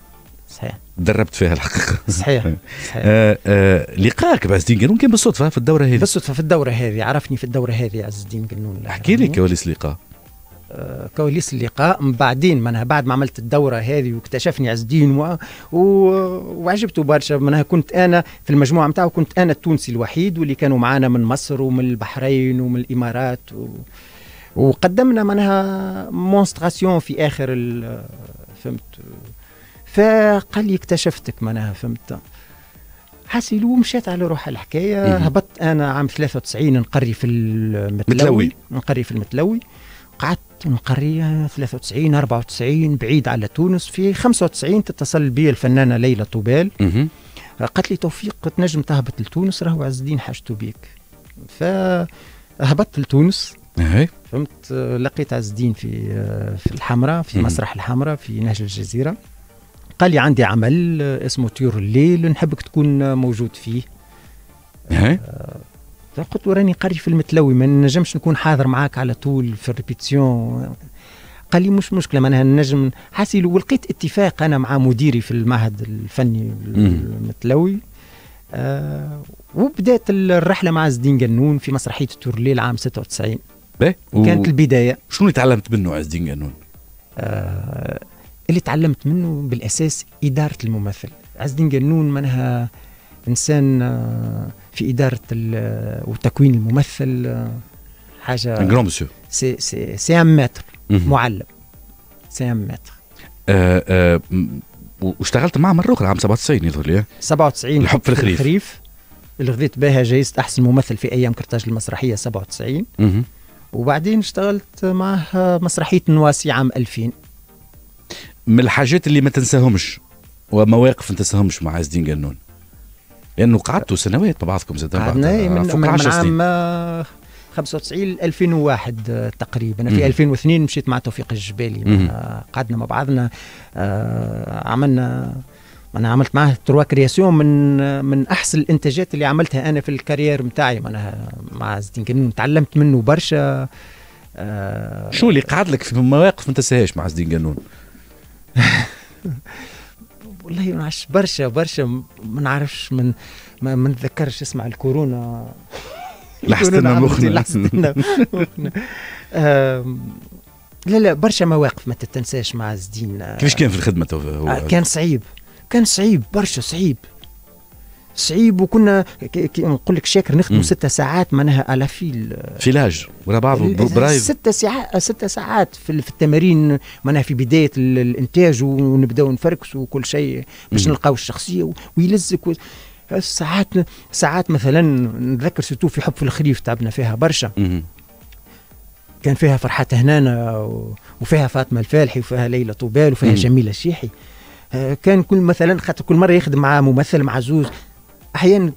صحيح. دربت فيها الحقيقة. صحيح, صحيح. آه آه لقاك بعز الدين قانون كان بالصدفة في الدورة هذه. بالصدفة في الدورة هذه عرفني في الدورة هذه عز الدين قانون احكي لي كواليس اللقاء. آه كواليس اللقاء من بعدين منها بعد ما عملت الدورة هذه واكتشفني عز الدين و... و... وعجبته برشا. منها كنت أنا في المجموعة نتاعو كنت أنا التونسي الوحيد واللي كانوا معانا من مصر ومن البحرين ومن الإمارات و... وقدمنا منها démonstration في آخر فهمت. فقال لي اكتشفتك معناها فهمت. حاسي ومشيت على روح الحكاية. هبطت أنا عام 93 نقري في المتلوي. نقري في المتلوي. قعدت نقري 93 94 بعيد على تونس. في 95 تتصل بي الفنانة ليلى طوبال. قالت لي توفيق تنجم تهبط لتونس راهو عز الدين حاجته بيك. فهبطت لتونس. فهمت؟ لقيت عز الدين في في الحمراء في مسرح الحمراء في نهج الجزيرة. قال لي عندي عمل اسمه طيور الليل نحبك تكون موجود فيه. فقلت له راني قاري في المتلوي ما نجمش نكون حاضر معاك على طول في الريبيتيون قال لي مش مشكلة معناها نجم. حاسي ولقيت اتفاق أنا مع مديري في المعهد الفني المتلوي. آه وبدات الرحلة مع الدين قنون في مسرحية الليل عام 96 باهي كانت البداية. شنو اللي تعلمت منه عز الدين قانون؟ آه اللي تعلمت منه بالأساس إدارة الممثل. عز الدين قانون منها إنسان آه في إدارة وتكوين الممثل آه حاجة grand monsieur c'est c'est c'est un maître معلم. c'est un maître آه آه واشتغلت معه مرة أخرى عام 97 يظهر لي. 97 الحب في الخريف, الخريف. اللي خذيت بها جائزه أحسن ممثل في أيام كرتاج المسرحية 97 مه. وبعدين اشتغلت معه مسرحية نواسي عام 2000 من الحاجات اللي ما تنساهمش ومواقف ما تنساهمش مع عز الدين قانون لأنه قعدتوا سنوات مع بعضكم زاد قعدنا من, من, من عام 95 ل 2001 تقريبا. في 2002 مشيت مع توفيق الجبالي. قعدنا مع بعضنا. آه عملنا أنا عملت معاه trois créations من من أحسن الإنتاجات اللي عملتها أنا في ال carrière نتاعي معناها مع زدين تعلمت منه برشا آه شو اللي قعد لك في مواقف ما تنساهاش مع زدين قانون والله ما نعرفش برشا برشا ما نعرفش من ما, ما نتذكرش اسمع الكورونا. لحستنا مخنا لا لا برشا مواقف ما تتنساش مع زدين. كيفاش كان في الخدمة هو كان صعيب. كان صعيب برشا صعيب. صعيب وكنا نقول لك شاكر نخدموا ستة ساعات معناها على فيل. فيلاج ورا بعض برايف ستة ساعات ستة ساعات في, في التمارين معناها في بداية الإنتاج ونبداو نفركسوا وكل شيء باش نلقاو الشخصية ويلزك و... ساعات ساعات مثلا نتذكر سيتو في حب في الخريف تعبنا فيها برشا. كان فيها فرحات هنانة وفيها فاطمة الفالحي وفيها ليلى طوبال وفيها جميلة الشيحي كان كل مثلا خاطر كل مرة يخدم مع ممثل مع زوز أحيانا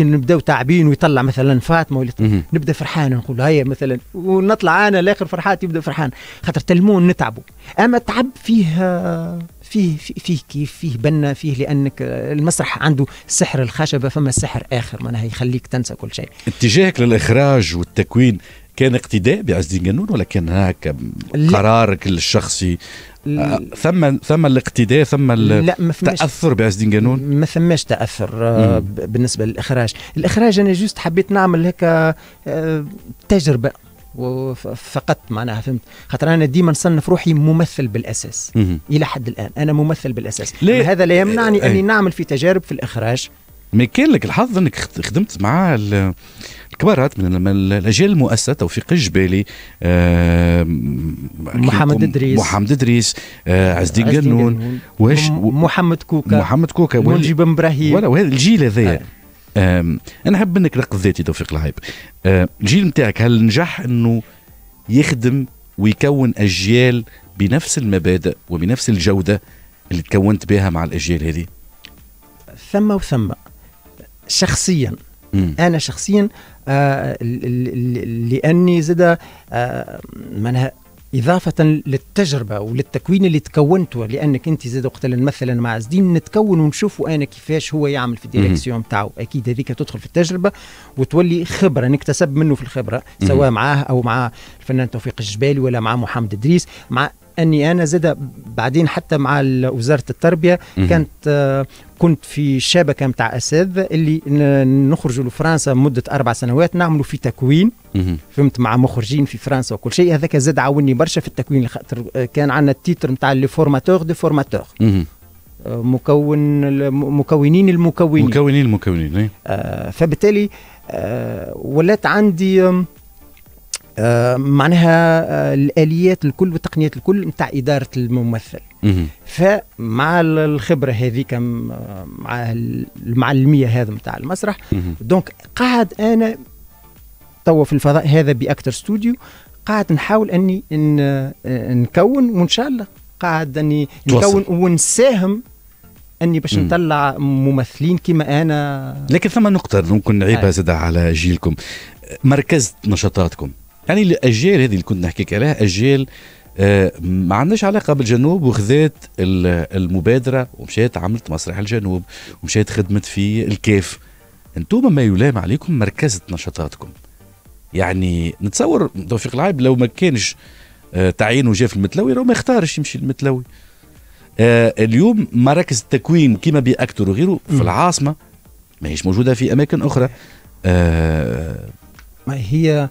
نبداو تعبين ويطلع مثلا فاطمة ولا نبدأ فرحان نقول هيا مثلا ونطلع أنا لآخر فرحات يبدأ فرحان. خاطر تلمون نتعبوا أما تعب فيه فيه فيه كيف؟ فيه بنا فيه لأنك المسرح عنده سحر الخشبة فما سحر آخر. معناها يخليك تنسى كل شيء. اتجاهك للإخراج والتكوين كان اقتداء بعز الدين قانون ولا كان هكا قرارك الشخصي آه، ثم ثم الاقتداء ثم لا ما التأثر بعز الدين قانون؟ ما ثماش تأثر آه بالنسبة للإخراج. الإخراج أنا جوست حبيت نعمل هيك آه تجربة فقط معناها فهمت؟ خاطر أنا ديما نصنف روحي ممثل بالأساس. مم. إلى حد الآن أنا ممثل بالأساس. ليه؟ هذا لا يمنعني آه، أني. نعمل في تجارب في الإخراج. ما كان لك الحظ انك خد- خدمت مع ال- الكبارات من الأجيال المؤسسة توفيق الجبالي آه محمد إدريس. محمد إدريس آه عز الدين وهش م- محمد كوكا. محمد كوكا. بن إبراهيم. ولا وهذا الجيل هذايا. آه. أنا نحب منك نقد ذاتي توفيق الهيب. آه، الجيل نتاعك هل نجح إنه يخدم ويكون أجيال بنفس المبادئ وبنفس الجودة اللي تكونت بها مع الأجيال هذه؟ ثم وثم. شخصيا. مم. أنا شخصيا آه لأني زاد آه إضافة للتجربة وللتكوين اللي تكونته لأنك أنت زاد وقت مثلا مع عز الدين نتكون ونشوفوا أنا كيفاش هو يعمل في الديريكسيون تاعو أكيد هذيك تدخل في التجربة وتولي خبرة نكتسب منه في الخبرة سواء معاه أو مع الفنان توفيق الجبالي ولا مع محمد إدريس. مع أني أنا زاد بعدين حتى مع وزارة التربية. كانت آه، كنت في شبكة نتاع اساتذه اللي نخرجوا لفرنسا مدة أربع سنوات نعملوا في تكوين. فهمت مع مخرجين في فرنسا وكل شيء هذاك زاد عاوني برشا في التكوين لخاطر آه، كان عندنا ال titre نتاع les formateurs des formateurs مهم. مكون مكونين المكونين مكونين المكونين. آه، فبالتالي آه، ولات عندي آه، معناها آه، الآليات الكل والتقنيات الكل نتاع إدارة الممثل. فمع ال- الخبرة هذيك مع المعلمية هذا نتاع المسرح. دونك قاعد أنا توا في الفضاء هذا ب Actor Studio قاعد نحاول أني ن- نكون وإن شاء الله قاعد أني. نكون ونساهم أني باش. نطلع ممثلين كما أنا لكن ثم نقطة ممكن نعيبها. زاد على جيلكم مركز نشاطاتكم يعني الأجيال هذه اللي كنت نحكيك عليها أجيال آه، ما عندهاش علاقة بالجنوب وخذات ال- المبادرة ومشيت عملت مسرح الجنوب ومشيت خدمت في الكيف. أنتم ما يلام عليكم مركزة نشاطاتكم. يعني نتصور توفيق العيب لو ما كانش آه، تعيينه جاء في المتلوي لو ما يختارش يمشي المتلوي آه، اليوم مراكز التكوين كما بأكتر وغيره في مم. العاصمة ما هيش موجودة في أماكن أخرى. آه، ما هي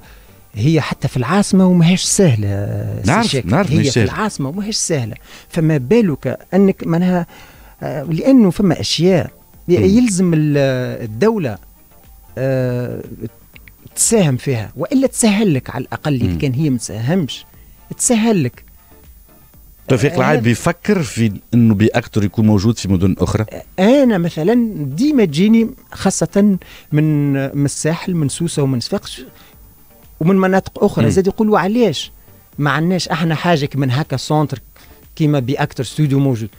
هي حتى في العاصمة وماهيش سهلة نعرف-. نعرف هي في. العاصمة وماهيش سهلة فما بالك أنك معناها آه، لأنه فما أشياء. يلزم ال- الدولة آه، تساهم فيها وإلا تسهل لك على الأقل إذا. كان هي ما تساهمش تسهل لك توفيق آه، العيب بيفكر في إنه بأكتر يكون موجود في مدن أخرى أنا مثلا ديما تجيني خاصة من من الساحل من سوسه ومن صفاقس ومن مناطق أخرى. زاد يقولوا علاش؟ ما عندناش أحنا حاجة من هكا centre كيما Actor Studio موجود.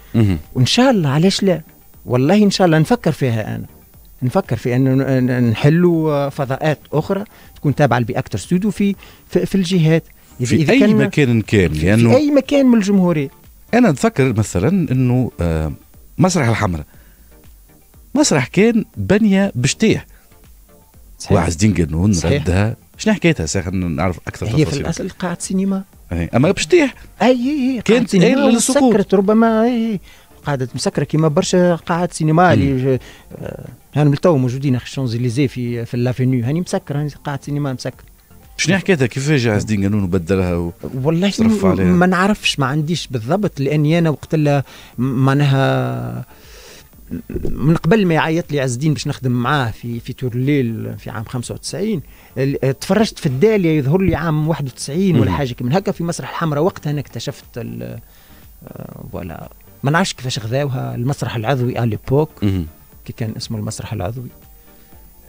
وإن شاء الله علاش لا؟ والله إن شاء الله نفكر فيها أنا. نفكر في انه نحلوا فضاءات أخرى تكون تابعة ل Actor Studio في في, في الجهات. في إذا أي كان مكان كان في, في لأنه أي مكان من الجمهورية. أنا نتفكر مثلا إنه آه، مسرح الحمراء. مسرح كان بنية بشتية. وعز الدين قانون صحيح. ردها شنو حكايتها ساخن نعرف أكثر هي في الأصل قاعه سينما. أي. أما بشتيه أي أي أي كانت قاعة سينما إيه للسقوط. مسكرت ربما أي أي. قاعدة مسكرة كيما برشا قاعات سينما اللي آه، هاني تو موجودين في الشانزليزي في في l'avenue هاني مسكرة هاني قاعة سينما مسكرة. شنو حكايتها؟ كيفاش عز الدين؟ قانون وبدلها و... والله عليها. ما نعرفش ما عنديش بالضبط لأني أنا وقت معناها من قبل ما يعيط لي عز الدين باش نخدم معاه في في تور الليل في عام 95 ال- تفرجت في الداليه يظهر لي عام 91 ولا. حاجة من هكا في مسرح الحمراء. وقتها أنا اكتشفت آه، ولا ما نعرفش كيفاش غذاوها. المسرح العضوي على ليبوك مهم. كي كان اسمه المسرح العضوي.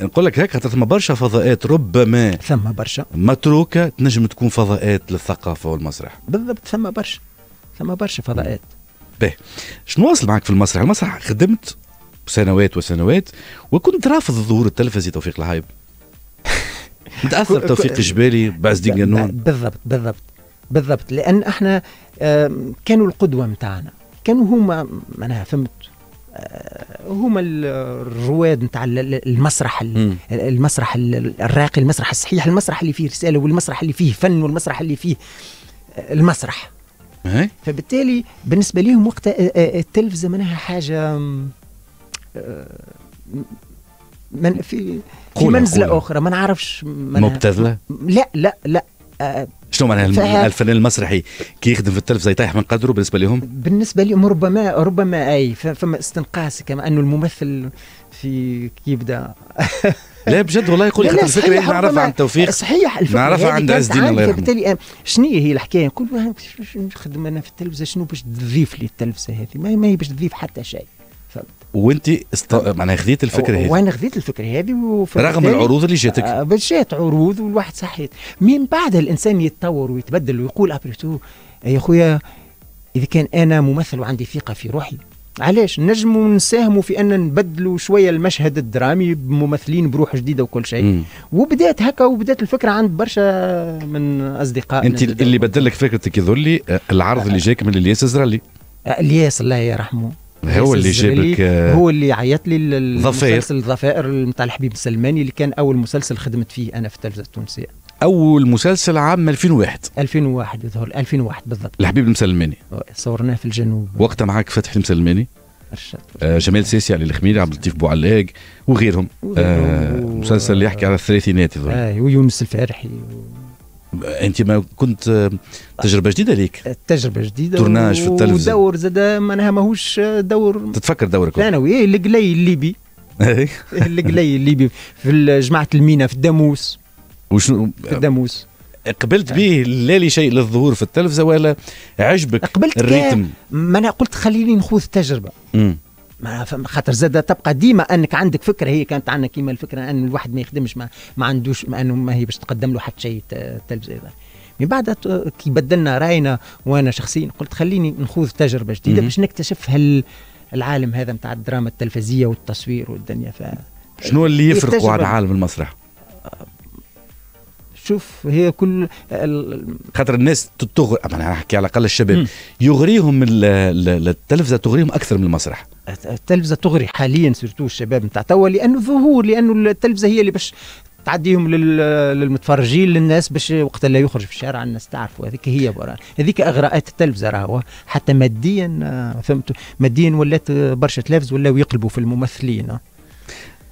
نقول لك هيك خاطر ثم برشا فضاءات ربما ثم برشا. متروكة تنجم تكون فضاءات للثقافة والمسرح. بالضبط ثم برشا. ثم برشا فضاءات. شنو واصل معك في المسرح؟ المسرح خدمت سنوات وسنوات وكنت رافض الظهور التلفزي توفيق الهايب متاثر كو- توفيق كو- الجبالي بعز الدين ب- قانون ب- بالضبط بالضبط بالضبط. لأن إحنا كانوا القدوة متاعنا. كانوا هما معناها فهمت هما الرواد نتاع المسرح المسرح الراقي المسرح الصحيح المسرح اللي فيه رسالة والمسرح اللي فيه فن والمسرح اللي فيه المسرح. فبالتالي بالنسبة لهم وقت التلفزه منها حاجة من في في منزلة أخرى ما نعرفش مبتذلة؟ لا لا لا. شنو معناها الفنان المسرحي كي يخدم في التلفزه يطيح من قدره بالنسبة لهم؟ بالنسبة لهم ربما ربما أي فما استنقاص كما أنه الممثل في كي يبدأ. لا بجد والله يقول لي الفكرة نعرفها عن توفيق؟ صحيح الفكرة نعرفها عند عز الدين الله يرحمه. فبالتالي شنو هي الحكاية؟ نقول نخدم أنا في التلفزة شنو باش تضيف لي التلفزة هذه؟ ما هي باش تضيف حتى شيء وأنت است... معناها خذيت الفكرة هذه. وأنا خذيت الفكرة هذه رغم العروض اللي جاتك. آه جات عروض والواحد صحيت. من بعد الإنسان يتطور ويتبدل ويقول après tout يا خويا إذا كان أنا ممثل وعندي ثقة في روحي علاش؟ نجموا نساهموا في أن نبدلوا شوية المشهد الدرامي بممثلين بروح جديدة وكل شيء. وبدأت هكا وبدأت الفكرة عند برشا من أصدقائنا. أنت اللي بدل لك فكرتك يظل لي العرض اللي جاك من الياس الزرالي الياس الله يرحمه. هو اللي جابك هو اللي عيط لي المسلسل الظفائر نتاع الحبيب السلماني اللي كان أول مسلسل خدمت فيه أنا في التلفزة التونسية. أول مسلسل عام 2001 2001 يظهر 2001 بالضبط. الحبيب المسلماني صورناه في الجنوب. وقتها معك فتحي المسلماني آه جمال سيسي علي الخميري عبد اللطيف بوعلاق وغيرهم. آه مسلسل اللي يحكي على الثلاثينات يظهر. آه ويونس الفارحي. و... أنت ما كنت تجربة جديدة ليك؟ تجربة جديدة تورناج في التلفزيون. ودور زاد معناها ماهوش دور تتفكر دورك؟ ثانوي إيه القلي الليبي. القلي الليبي في جماعة المينا في الداموس. وشنو؟ في الداموس قبلت به لا لشيء للظهور في التلفزه ولا عجبك قبلت الريتم. ما أنا قلت خليني نخوض تجربة. م. ما خاطر زاد تبقى ديما أنك عندك فكرة هي كانت عندنا كيما الفكرة أن الواحد ما يخدمش ما, ما عندوش ما أنه ما هي باش تقدم له حتى شيء تلفزيون من بعد كي بدلنا رأينا وأنا شخصيا قلت خليني نخوض تجربة جديدة باش نكتشف هل العالم هذا نتاع الدراما التلفزيونيه والتصوير والدنيا ف شنو اللي يفرقوا عن عالم المسرح؟ شوف هي كل خاطر الناس تغري أنا احكي على الأقل الشباب يغريهم التلفزة تغريهم أكثر من المسرح. التلفزة تغري حاليا سيرتو الشباب نتاع توا لأنه ظهور لأنه التلفزة هي اللي باش تعديهم للمتفرجين للناس باش وقت لا يخرج في الشارع الناس تعرفوا. هذيك هي برا. هذيك أغراءات التلفزة راهو حتى ماديا آه، فهمت؟ ماديا ولات برشا تلفز ولاو يقلبوا في الممثلين.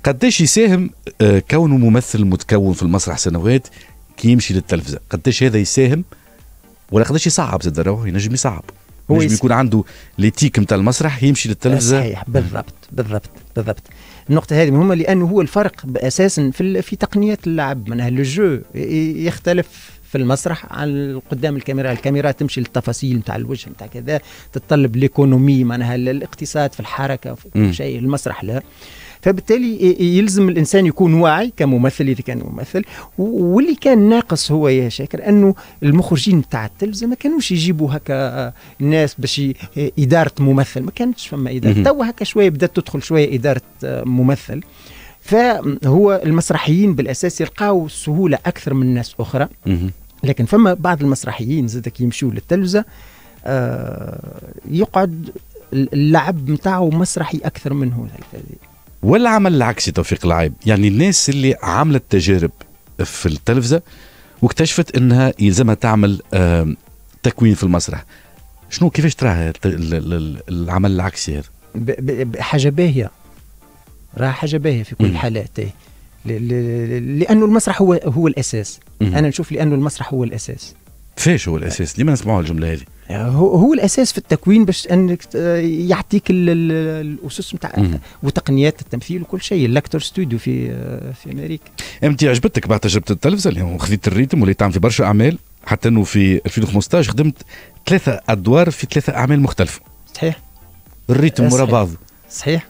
قداش يساهم آه، كونه ممثل متكون في المسرح سنوات؟ كي يمشي للتلفزة. قداش هذا يساهم؟ ولا قداش يصعب زاد راهو ينجم يصعب. هو ينجم يكون عنده ليتيك نتاع المسرح يمشي للتلفزة. صحيح بالضبط بالضبط بالضبط. النقطة هذه مهمة لأنه هو الفرق أساسا في في تقنيات اللعب. معناها الجو يختلف في المسرح عن قدام الكاميرا. الكاميرا تمشي للتفاصيل نتاع الوجه نتاع كذا تتطلب ليكونومي معناها الاقتصاد في الحركة في كل شيء. المسرح لا. فبالتالي يلزم الإنسان يكون واعي كممثل إذا كان ممثل. واللي كان ناقص هو يا شاكر أنه المخرجين بتاع التلفزة ما كانوش يجيبوا هكا ناس باش إدارة ممثل. ما كانتش فما إدارة. تو هكا شوية بدات تدخل شوية إدارة ممثل. فهو المسرحيين بالأساس يلقاو سهولة أكثر من ناس أخرى. لكن فما بعض المسرحيين زادك يمشوا للتلفزة آه يقعد اللعب نتاعو مسرحي أكثر منه. ولا عمل العكسي توفيق العيب. يعني الناس اللي عملت تجارب في التلفزة واكتشفت إنها يلزمها تعمل تكوين في المسرح. شنو؟ كيفاش تراها العمل العكسي هذا؟ حاجة باهية. راه حاجة باهية في كل الحالات. لأنه المسرح هو هو الأساس. أنا نشوف لأنه المسرح هو الأساس. فاش هو الأساس؟ ديما نسمعوا الجملة هذه. هو هو الأساس في التكوين باش أنك يعطيك الأسس نتاع وتقنيات التمثيل وكل شيء. L'Actors Studio في في أمريكا. انت عجبتك بعد تجربة التلفزة اللي خذيت ال rythme وليت تعمل في برشا أعمال حتى إنه في 2015 خدمت ثلاثة أدوار في ثلاثة أعمال مختلفة. صحيح. ال rythme ورا بعض صحيح.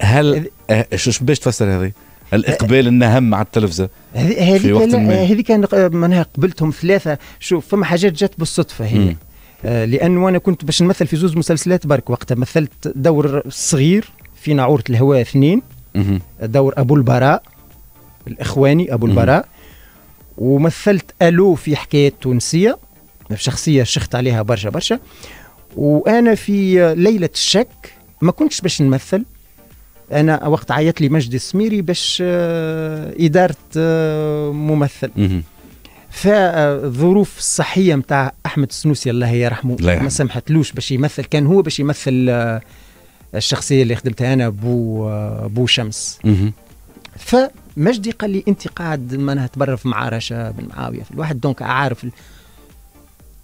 هل شو باش تفسر هذه؟ الإقبال النهم على التلفزة. هذه هذه كان معناها قبلتهم ثلاثة. شوف فما حاجات جات بالصدفة هي. آه لأنه أنا كنت باش نمثل في زوز مسلسلات برك وقتها. مثلت دور صغير في ناعورة الهواء اثنين. دور أبو البراء الإخواني أبو البراء. ومثلت ألو في حكاية تونسية. شخصية شخت عليها برشا برشا. وأنا في ليلة الشك ما كنتش باش نمثل. أنا وقت عيط لي مجدي السميري باش آه، إدارة آه، ممثل. فالظروف الصحيه نتاع أحمد السنوسي الله يرحمه. ما سمحتلوش باش يمثل كان هو باش يمثل آه، الشخصية اللي خدمتها أنا بو بو شمس. فمجدي قال لي أنت قاعد معناها تبرر في معارشه بن معاوية في الواحد دونك عارف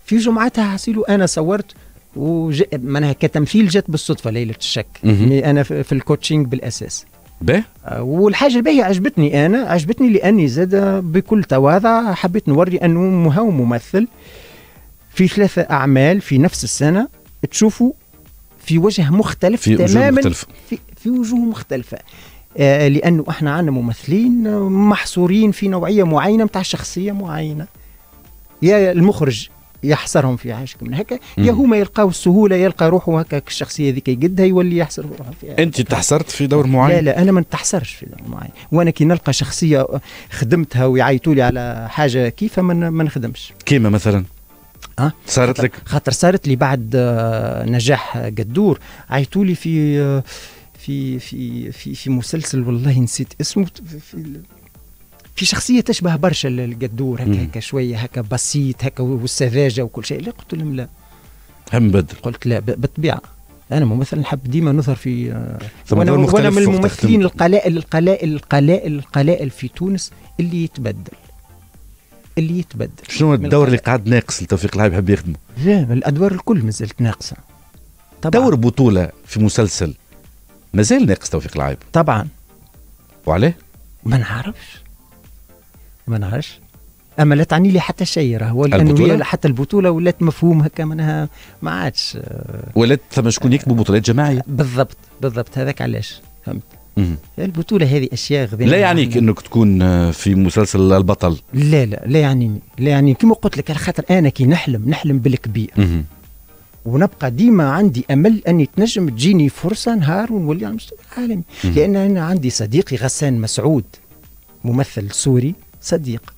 في جمعتها حسيلو أنا صورت وج... معناها كتمثيل جات بالصدفة ليلة الشك. مهم. mais أنا في ال coaching بالأساس. باهي والحاجة الباهية عجبتني أنا عجبتني لأني زاد بكل تواضع حبيت نوري أنه مهو ممثل في ثلاثة أعمال في نفس السنة تشوفوا في وجه مختلف في وجوه تماما مختلفة. في, في وجوه مختلفة. آه لأنه إحنا عندنا ممثلين آه، محصورين في نوعية معينة متاع شخصية معينة. يا المخرج يحصرهم في حاجة من هكا. يا. هما يلقاو السهولة يلقى روحه هكا الشخصية ذيك يقدها يولي يحصر روحه فيها أنت تحصرت في دور لا معين؟ لا أنا ما نتحسرش في دور معين. وأنا كي نلقى شخصية خدمتها ويعيطوا لي على حاجة كيف ما ما نخدمش. كيما مثلا؟ أه؟ صارت لك؟ خاطر صارت لي بعد آه، نجاح قدور. عيطوا لي في آه، في في في في مسلسل والله نسيت اسمه في- في شخصية تشبه برشا القدور هكا. هكا شوية هكا بسيط هكا والسذاجة وكل شيء. لا قلت لهم لا. هم بدر. قلت لا بالطبيعة. أنا ممثل نحب ديما نظهر في وأنا وأنا من الممثلين. القلائل القلائل القلائل القلائل في تونس اللي يتبدل. اللي يتبدل. شنو الدور اللي. قاعد ناقص لتوفيق العايب يحب يخدمه؟ لا الأدوار الكل مازالت ناقصة. طبعا. دور بطولة في مسلسل مازال ناقص توفيق العايب طبعا. وعليه؟ ما نعرفش. ما نعرفش أما لا تعني لي حتى شيء لأنه البطولة؟ هي حتى البطولة ولات مفهوم هكا منها ما عادش آه، ولات ثم شكون يكتبوا بطولات جماعية؟ بالضبط بالضبط هذاك علاش. فهمت؟ مهم. البطولة هذه أشياء غذية لا يعنيك إنك تكون آه، في مسلسل البطل. لا لا لا يعنيني لا يعني كما قلت لك على خاطر أنا كي نحلم نحلم بالكبير. مهم. ونبقى ديما عندي أمل أني تنجم تجيني فرصة نهار ونولي على المستوى العالمي. مم. لأن أنا عندي صديقي غسان مسعود ممثل سوري. صديق.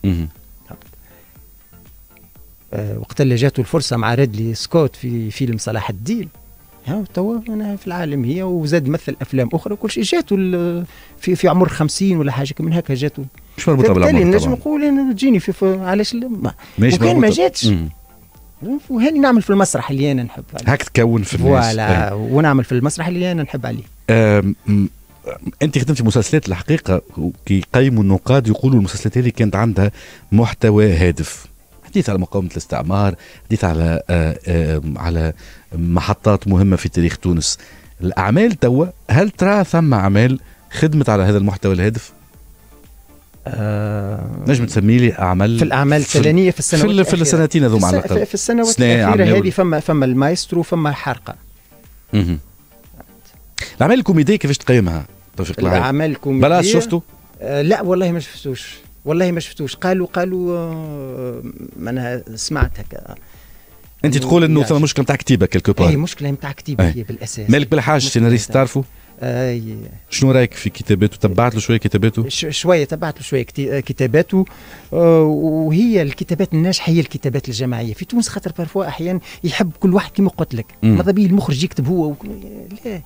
آه وقت اللي جاته الفرصة مع ريدلي سكوت في فيلم صلاح الدين. ها توا أنا في العالميه وزاد مثل أفلام أخرى وكل شيء جاته في في عمر خمسين ولا حاجة من هكا جاته مش بالتالي بالعمر نجم نقول أنا تجيني في, علاش لا؟ ما وكان ما. جاتش. وهاني نعمل في المسرح اللي أنا نحب عليه. هاك تكون في الناس. voilà ونعمل في المسرح اللي أنا نحب عليه. م- أنت خدمت في مسلسلات الحقيقة كي يقيموا النقاد يقولوا المسلسلات هذه كانت عندها محتوى هادف. حديث على مقاومة الاستعمار حديث على آه، آه، على محطات مهمة في تاريخ تونس. الأعمال توا هل ترى ثم أعمال خدمت على هذا المحتوى الهادف؟ آه نجم تسمي لي أعمال في الأعمال في- الفلانيه في في, السنوات ال- في الأخيرة. السنتين هذوما على في, الأقل. في السنوات الأخيرة هذه فما فما المايسترو فما مهم. الأعمال الكوميدية كيفاش تقيمها؟ توفيق العايب الأعمال الكوميدية؟ البلاس شفتوا آه لا والله ما شفتوش. والله ما شفتوش. قالوا قالوا آه أنا سمعت هكا. أنت تقول إنه يعني. ثم مشكلة نتاع كتيبة quelque part. مشكلة نتاع كتيبة أي. هي بالأساس. مالك بالحاج سيناريست تعرفوا آه شنو رأيك في كتاباته؟ تبعت له شوية كتاباته؟ شوية تبعت له شوية آه، كتاباته. آه، وهي الكتابات الناجحة هي الكتابات الجماعية. في تونس خاطر بارفوا أحيانا يحب كل واحد كما قلت لك. ماذا بيه المخرج يكتب هو لا.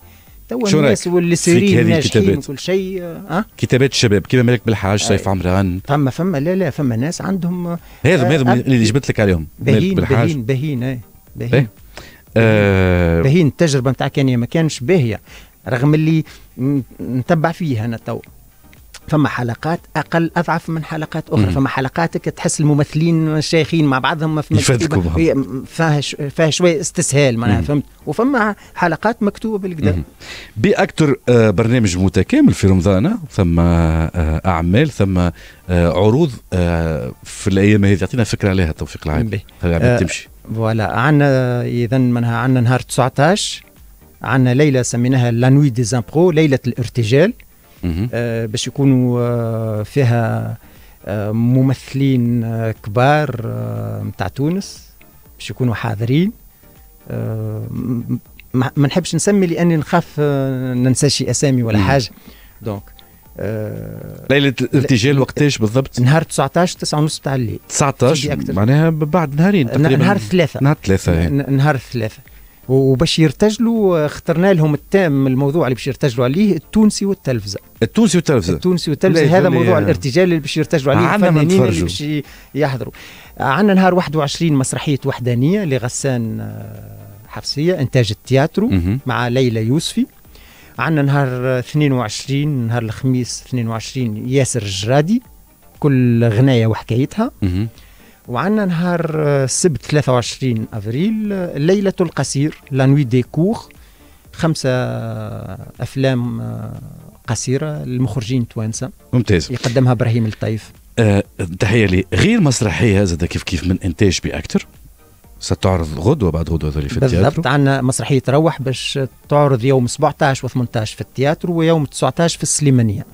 توا شو الناس واللي سيرين ناجحين الكتابات؟ وكل شيء آه كتابات الشباب كيما مالك بالحاج سيف أي. عمران. فما فما لا لا فما ناس عندهم آه، هذا آه، هذا آه، اللي جبت لك عليهم مالك باهين بالحاج. باهين باهين آه، إيه. باهين آه. باهين التجربة نتاع كان ما كانش باهية رغم اللي نتبع فيها أنا تو. فما حلقات أقل أضعف من حلقات أخرى. مم. فما حلقات هكا تحس الممثلين شيخين مع بعضهم في بعض. هي فيها شوية استسهال معناها. فهمت؟ وفما حلقات مكتوبة بالكدا مهم. Be Actor آه برنامج متكامل في رمضان ثم آه أعمال ثم آه عروض في الأيام هذه. تعطينا فكرة عليها توفيق العايب. تمشي؟ voilà. عندنا اذا منها عندنا نهار 19 عندنا ليلة سميناها La nuit des impros ليلة الارتجال. باش يكونوا آه، فيها آه، ممثلين آه، كبار آه، متاع تونس باش يكونوا حاضرين. آه، ما نحبش نسمي لأني نخاف آه، ننسى شي أسامي ولا. حاجة. donc آه، ليلة الارتجال وقتاش بالضبط؟ نهار 19 9 ونص تاع الليل. 19 تجي أكتر. معناها بعد نهارين تقريبا. نهار ثلاثة. نهار ثلاثة إيه. ن- نهار الثلاثة وباش يرتجلوا اخترنا لهم التام الموضوع اللي باش يرتجلوا عليه التونسي والتلفزة. التونسي والتلفزة. التونسي والتلفزة هذا موضوع الارتجال اللي باش يرتجلوا عليه الفنانين اللي باش يحضروا. عندنا نهار 21 مسرحية وحدانية لغسان آه، حفصية إنتاج التياترو مع ليلى يوسفي. عندنا نهار 22 نهار الخميس 22 ياسر الجرادي كل غناية وحكايتها. وعندنا نهار السبت 23 أفريل ليلة القصير La nuit des courts خمسة أفلام قصيرة للمخرجين توانسه ممتاز. يقدمها إبراهيم الطيف. أه تحية لي. غير مسرحية زاد كيف كيف من إنتاج Be Actor ستعرض غدوة بعد غدوة في التياترو بالضبط عندنا مسرحية روح باش تعرض يوم 17 و18 في التياترو ويوم 19 في السليمانية.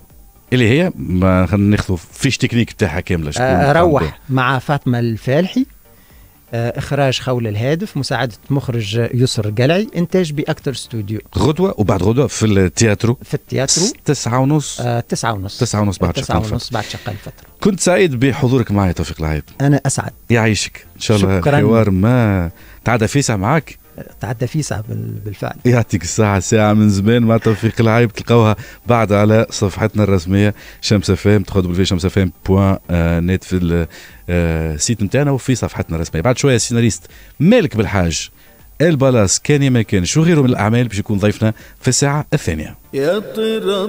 اللي هي ما ناخذوا fiche technique بتاعها كاملة شكون آه روح مع فاطمة الفالحي. آه إخراج خول الهادف مساعدة مخرج يسر قلعي إنتاج Be Actor Studio. غدوة وبعد غدوة في التياترو. في التياترو. تسعة ونص. آه تسعة ونص. تسعة ونص بعد تسعة ونص بعد شقان الفطر كنت سعيد بحضورك معي توفيق العايب أنا أسعد. يعيشك. إن شاء الله حوار ما تعدى فيسع معك تعدى فيسع بالفعل. يعطيك الصحة ساعة من زمان. مع توفيق العايب تلقوها بعد على صفحتنا الرسمية شمس FM تدخلوا في شمس FM point net في ال site نتاعنا وفي صفحتنا الرسمية. بعد شوية السيناريست مالك بالحاج البلاس كان ما كانش وغيره من الأعمال باش يكون ضيفنا في الساعة الثانية؟ يا طير